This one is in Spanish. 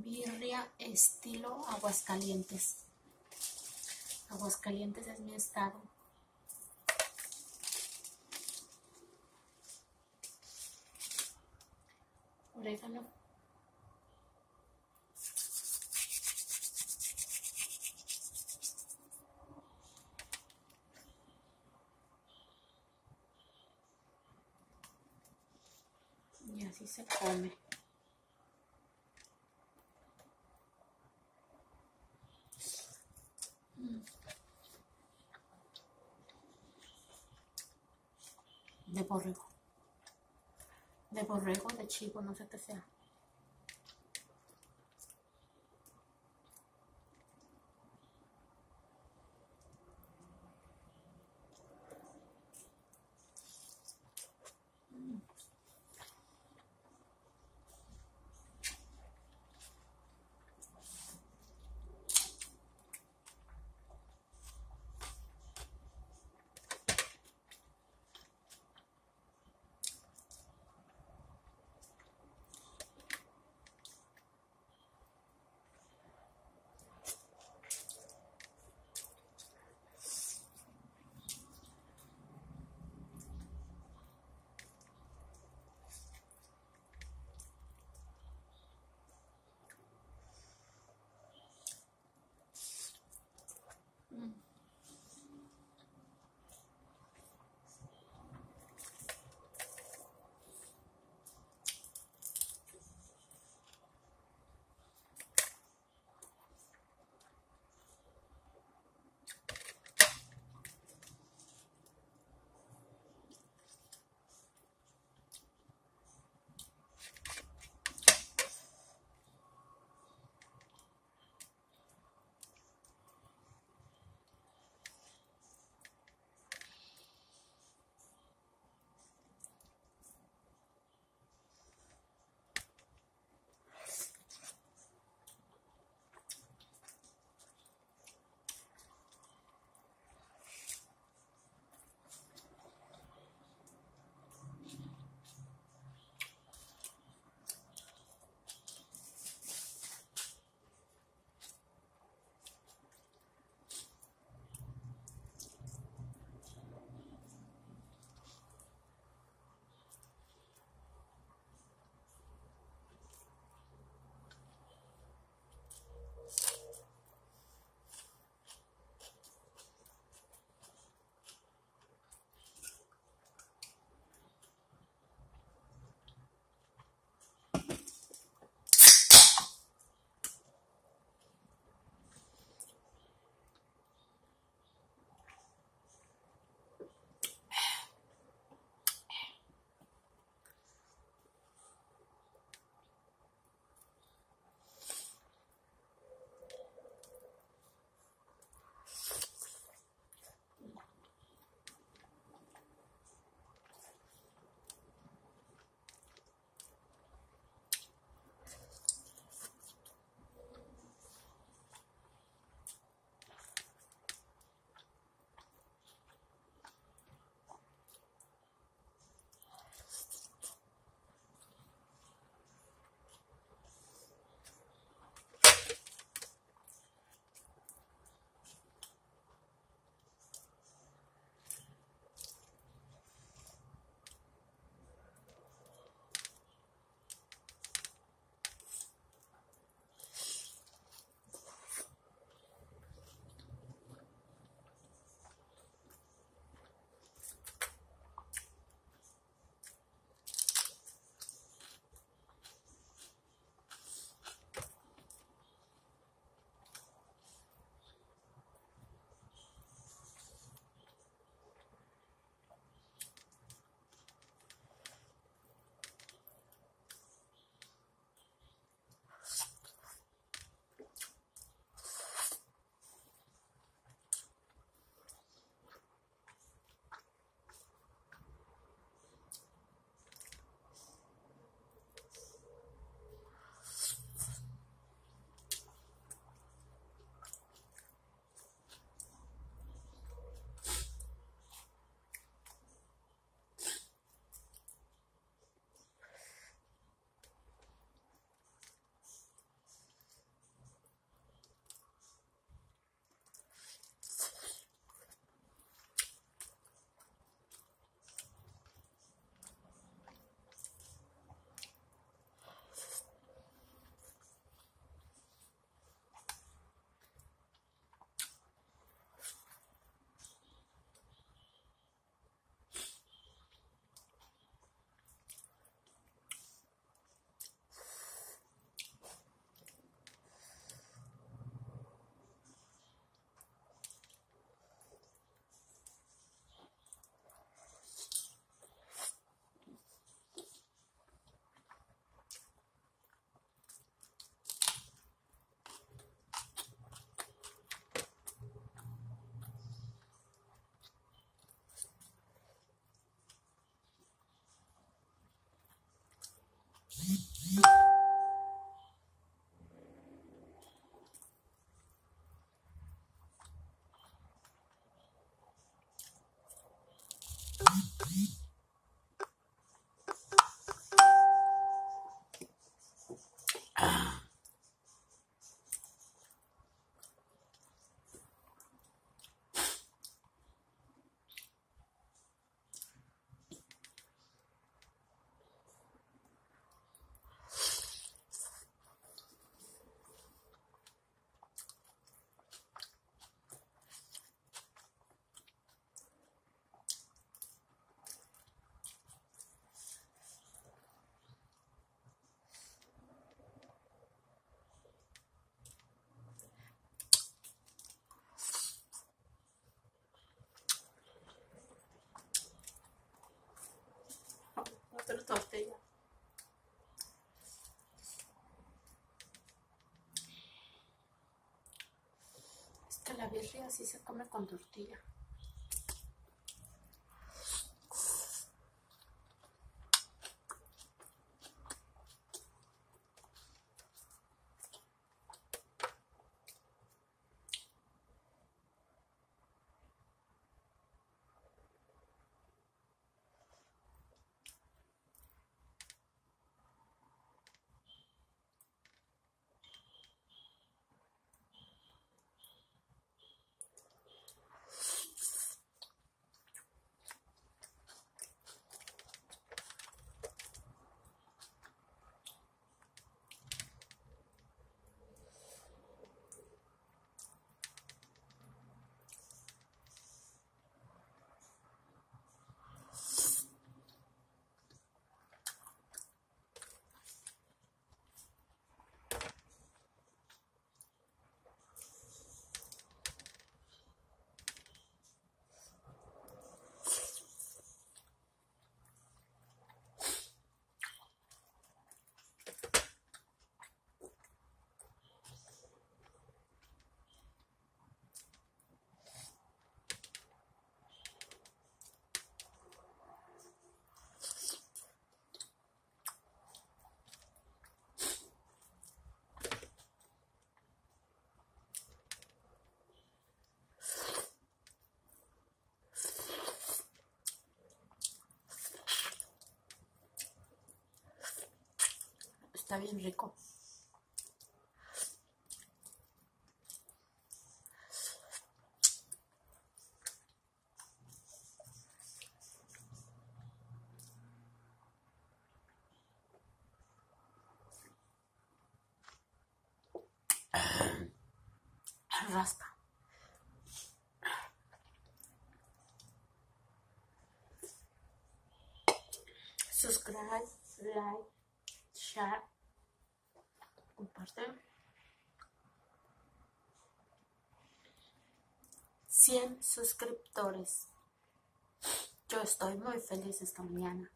birria estilo Aguascalientes. Aguascalientes es mi estado. Y así se come. De borrego. De borrego, de chivo, no sé qué sea. Birria así se come con tortilla. Está bien. Subscribe, like, share, comparte. 100 suscriptores. Yo estoy muy feliz esta mañana.